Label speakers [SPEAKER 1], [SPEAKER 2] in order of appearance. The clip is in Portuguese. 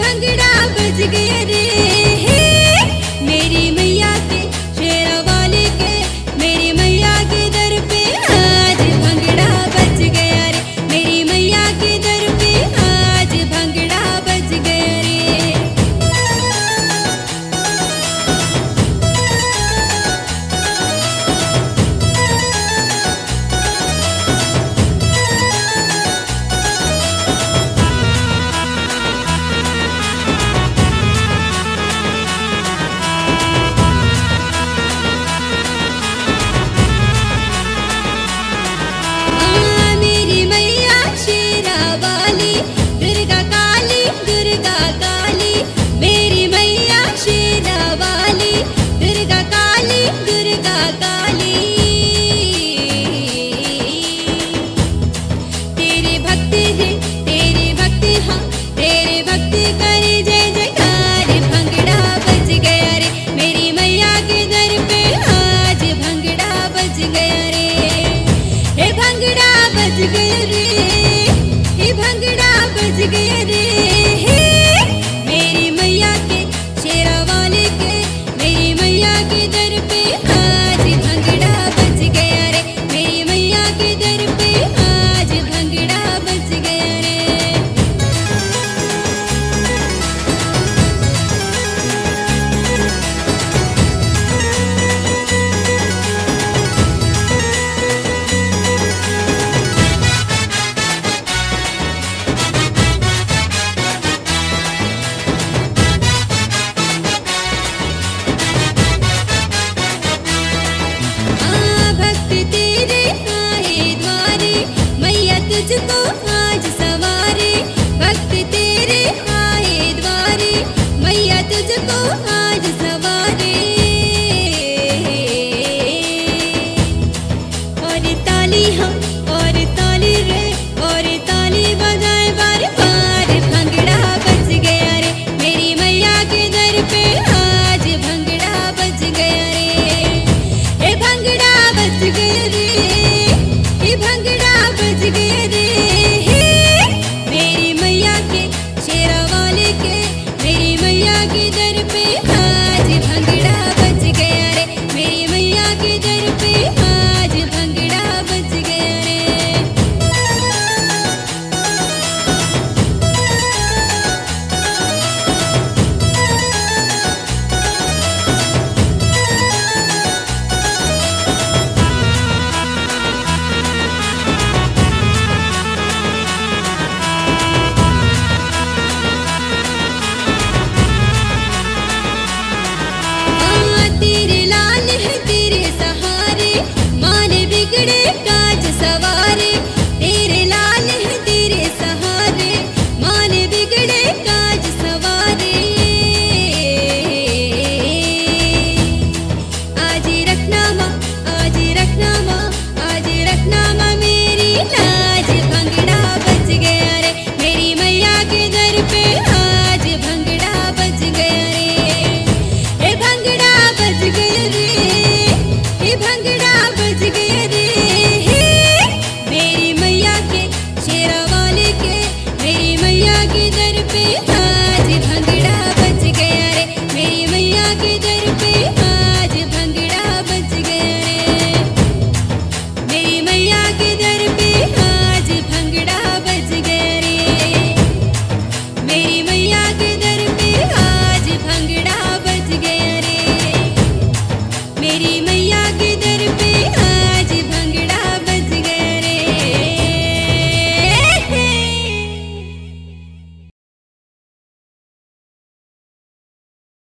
[SPEAKER 1] Grande